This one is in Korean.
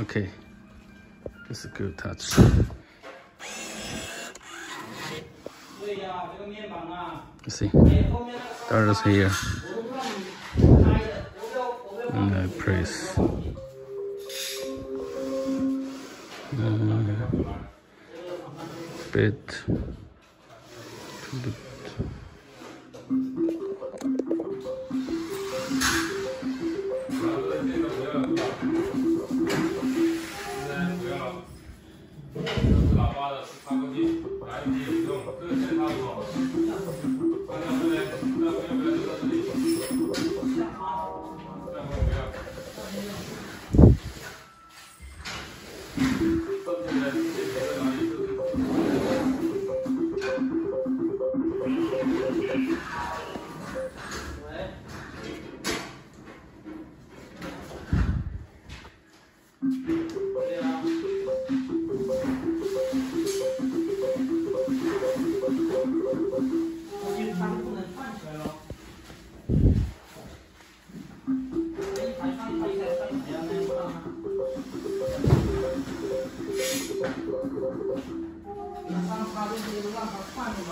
Okay, that's a good touch. see, that is here. And I press. Uh, bit to the 아바다 스파고지 라이디 등 뜻을 하고 하나님의 나무의 면들이 Thank you. 中间不能串起来咯？可以插上，可以再串起来啊。样子，那上次他不是说让他串的吗？